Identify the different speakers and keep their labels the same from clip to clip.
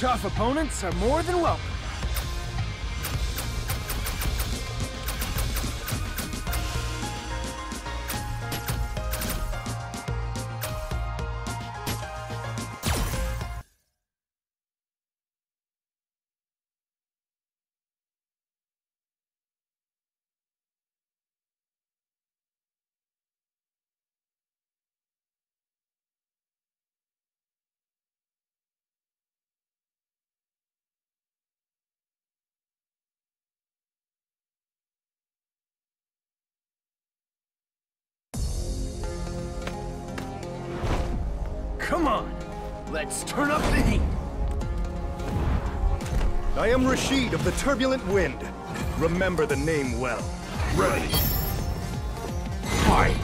Speaker 1: Tough opponents are more than welcome. Let's turn up the heat.
Speaker 2: I am Rashid of the Turbulent Wind. Remember the name well.
Speaker 3: Ready. Fight!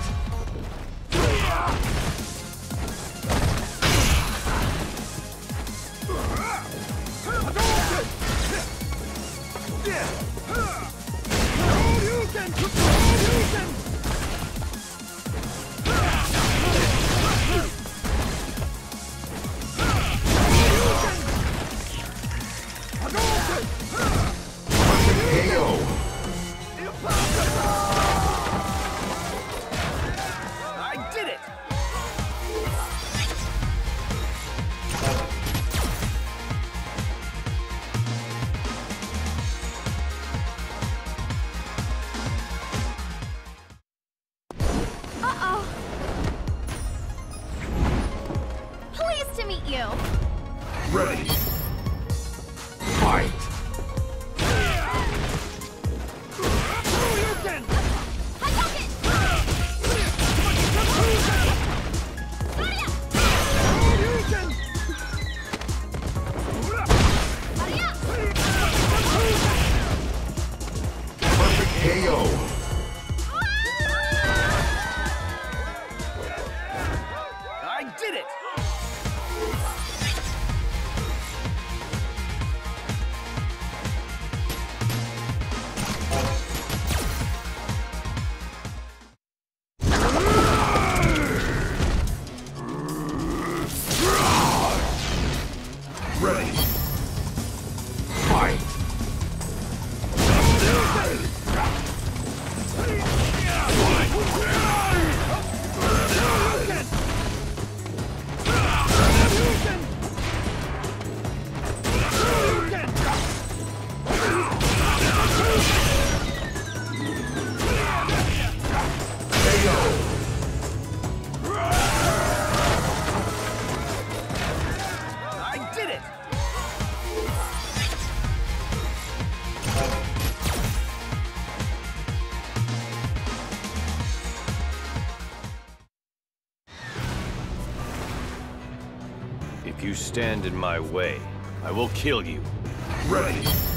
Speaker 4: If you stand in my way, I will kill you.
Speaker 3: Ready.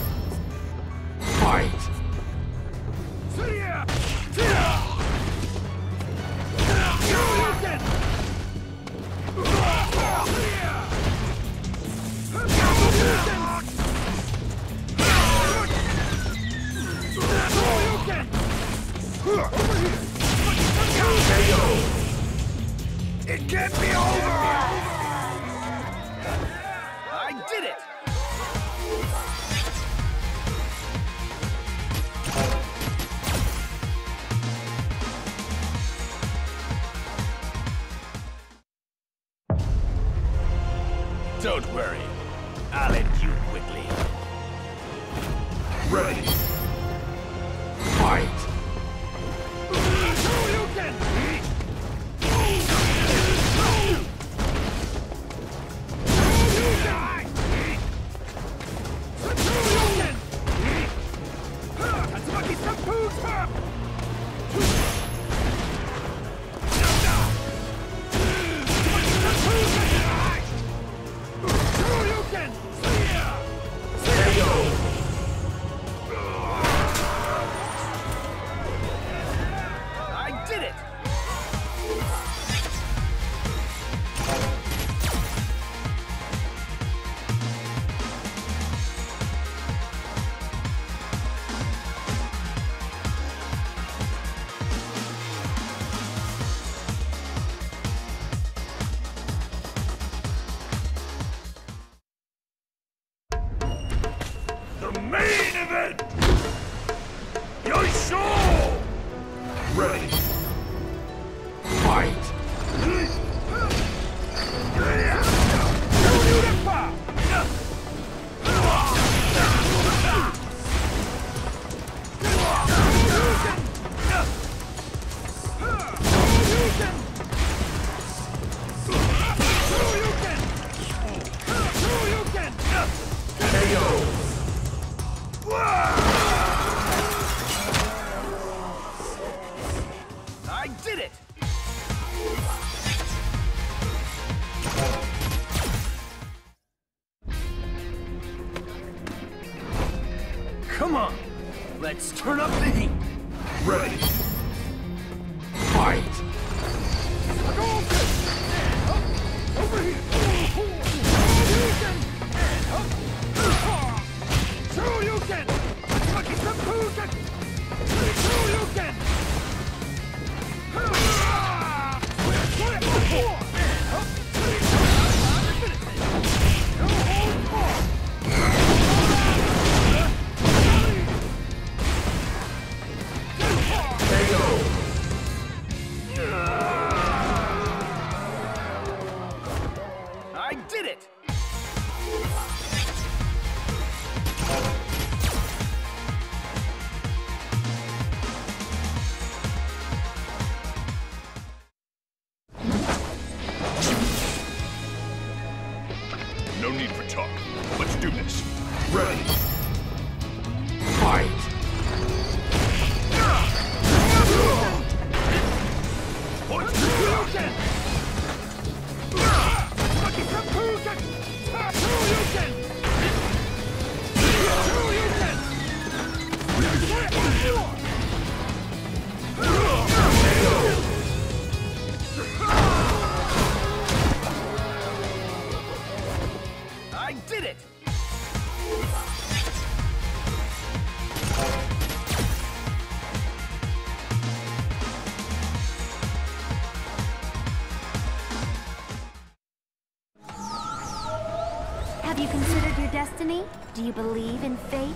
Speaker 3: Have you considered your destiny? Do you believe in fate?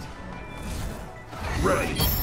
Speaker 1: Ready.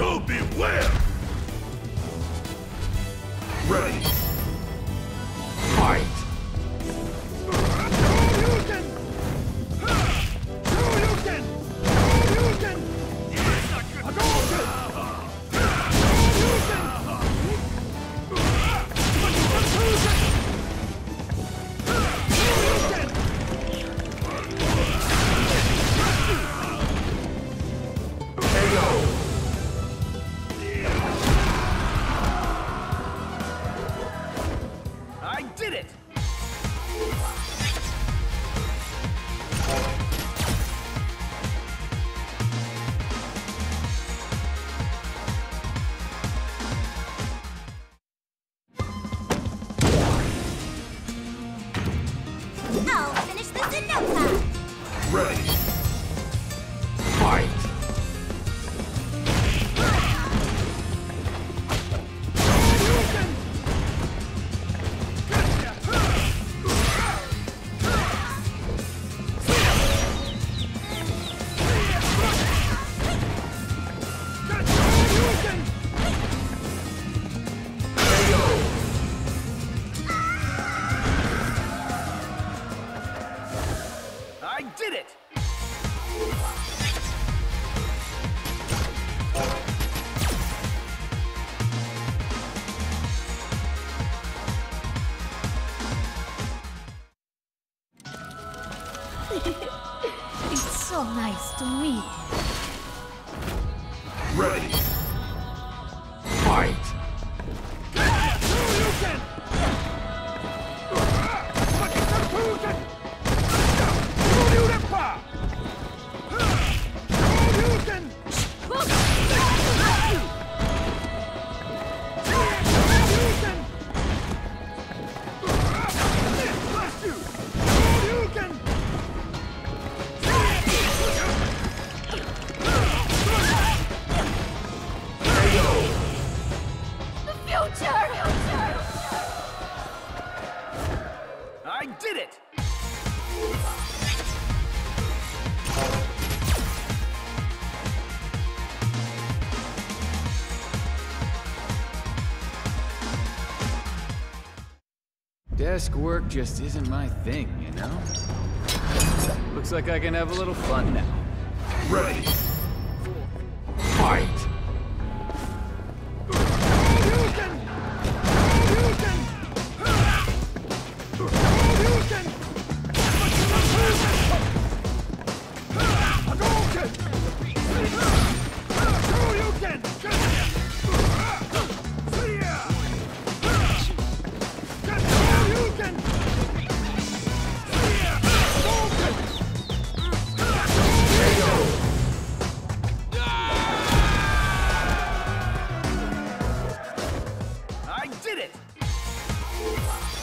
Speaker 1: so beware!
Speaker 4: Desk work just isn't my thing, you know? Looks like I can have a little fun now.
Speaker 1: Ready.
Speaker 5: Yeah.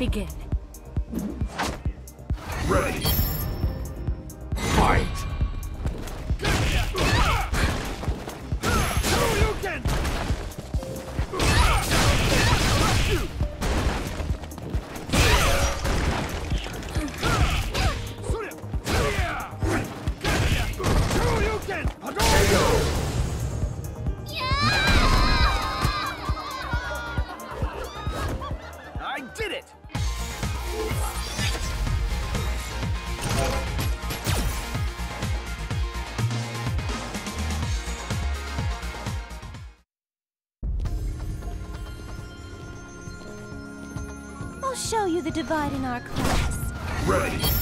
Speaker 5: Begin.
Speaker 3: The divide in our class.
Speaker 1: Ready.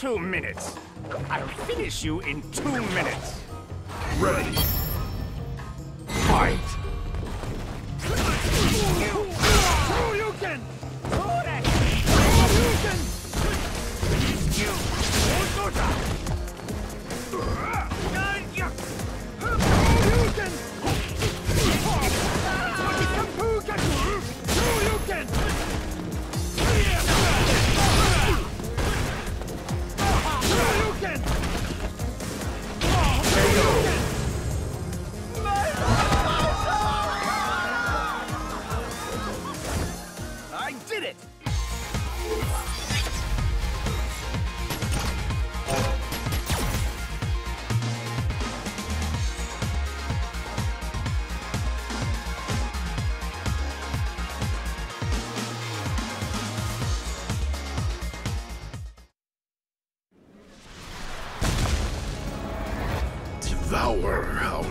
Speaker 6: Two minutes. I'll finish you in two minutes.
Speaker 1: Ready. Fight. Devour our.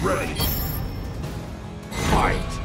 Speaker 1: Ready. Fight.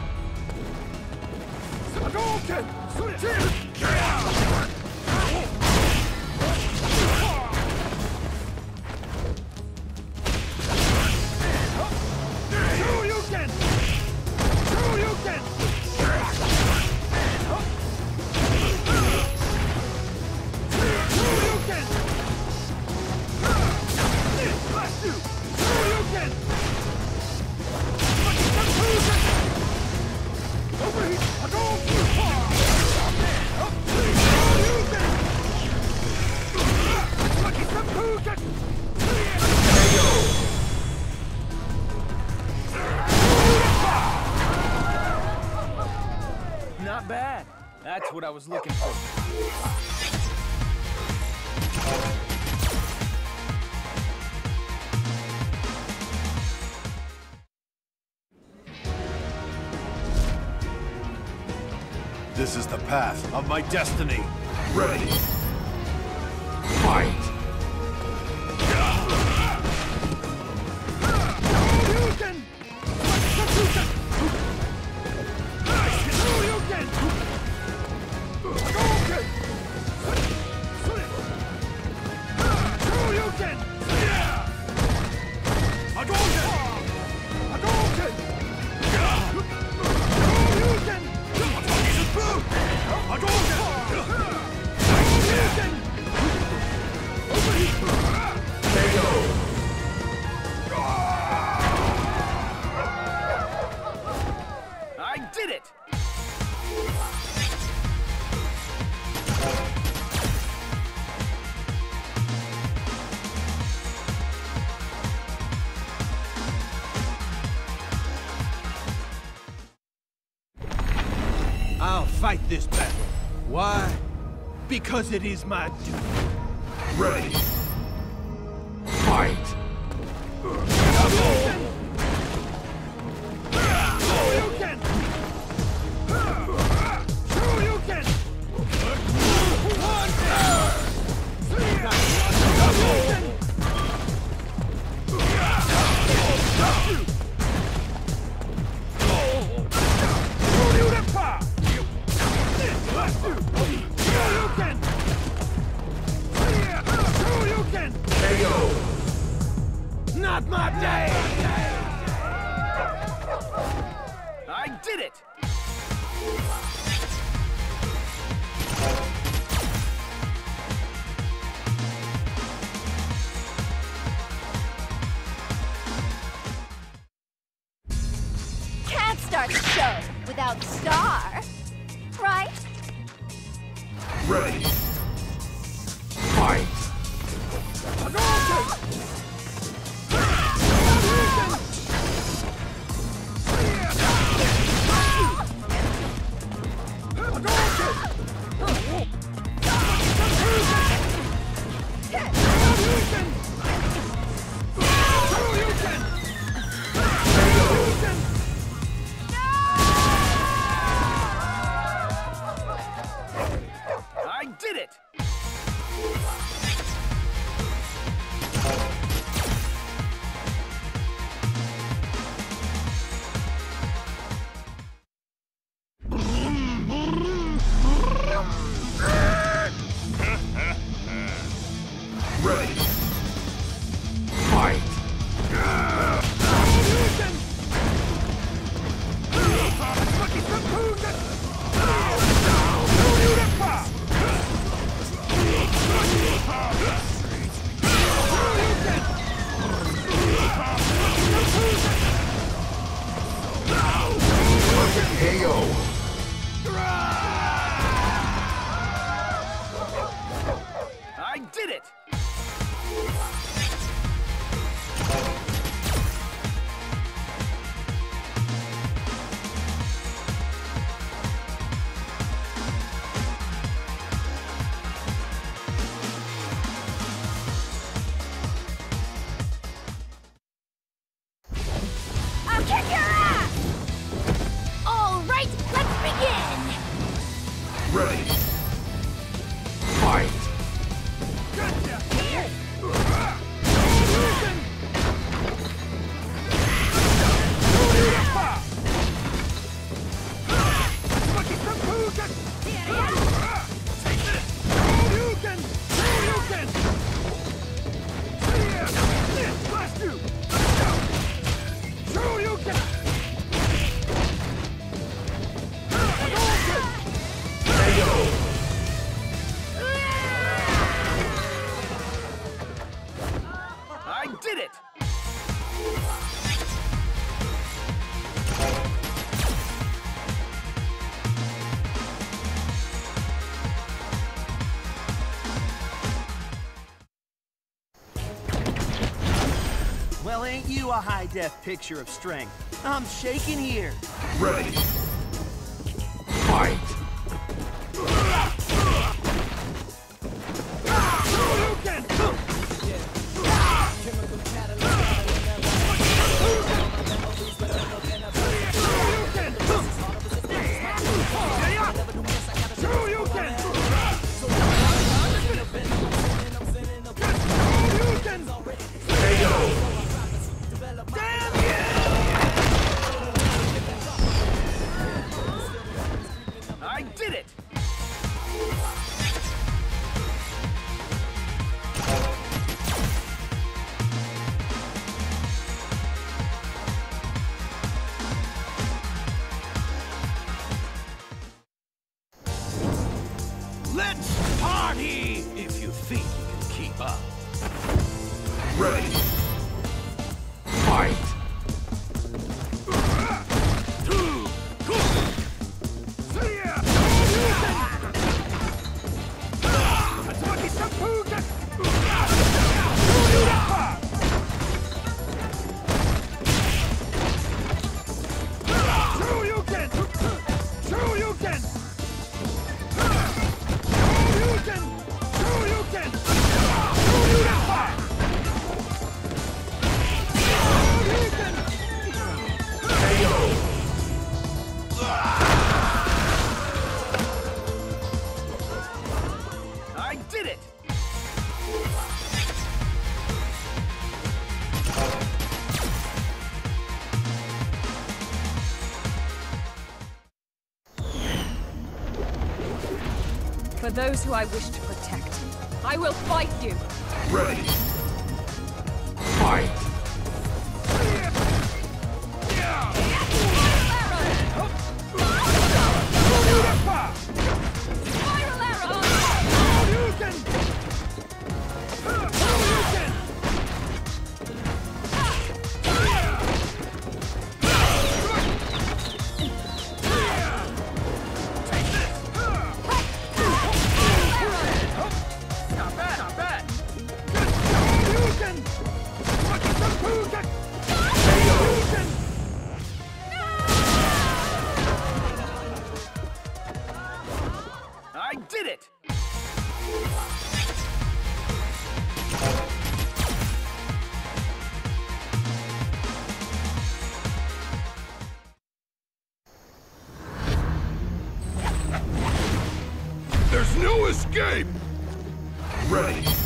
Speaker 6: Was looking for.
Speaker 1: This is the path of my destiny. Ready. Fight.
Speaker 2: Fight this battle. Why? Because it is my duty.
Speaker 1: Ready. Fight. Ready.
Speaker 7: death picture of strength. I'm shaking here.
Speaker 1: Ready.
Speaker 8: those who I wish to protect. I will fight you!
Speaker 1: Ready! Fight!
Speaker 9: Escape! Ready.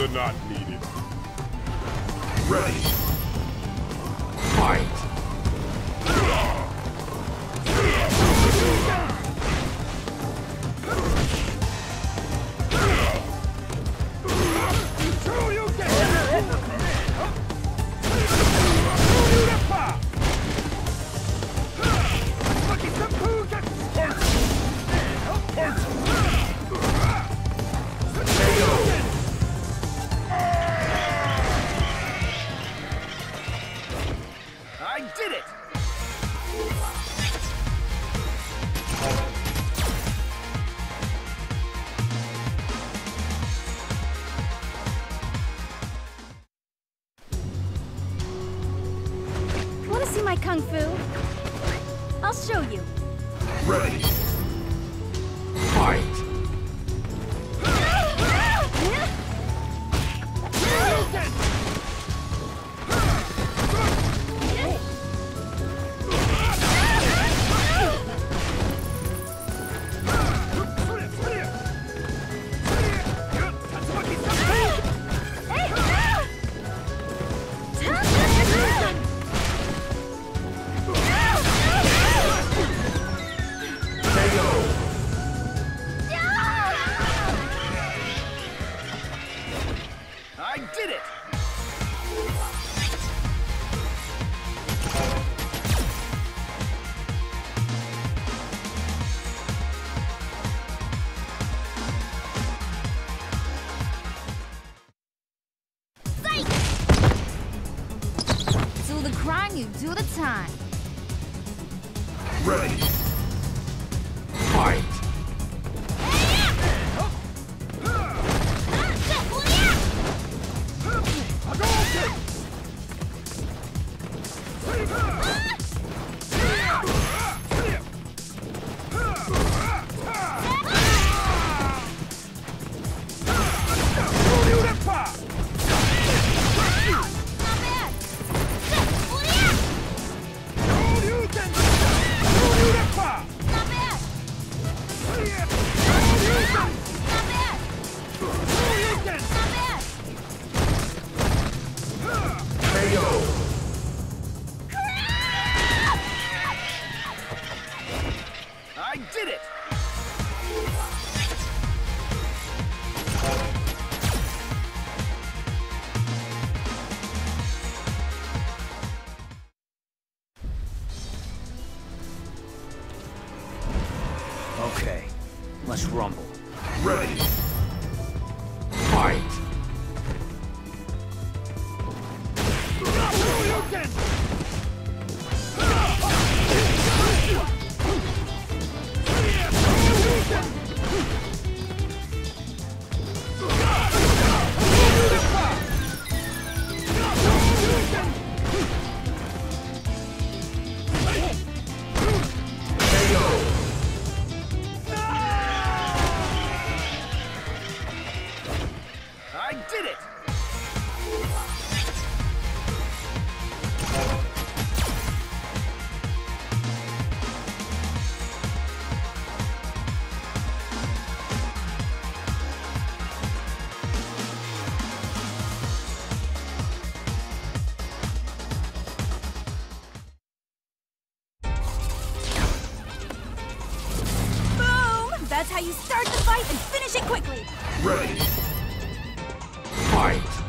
Speaker 9: Are not needed. Ready.
Speaker 3: Kung fu? I'll show you.
Speaker 9: Ready.
Speaker 10: Crime, you do the time.
Speaker 9: Ready. Fight.
Speaker 10: Not bad.
Speaker 11: Let's rumble.
Speaker 9: Ready.
Speaker 8: That's how you start the fight and finish it quickly.
Speaker 9: Ready. Fight.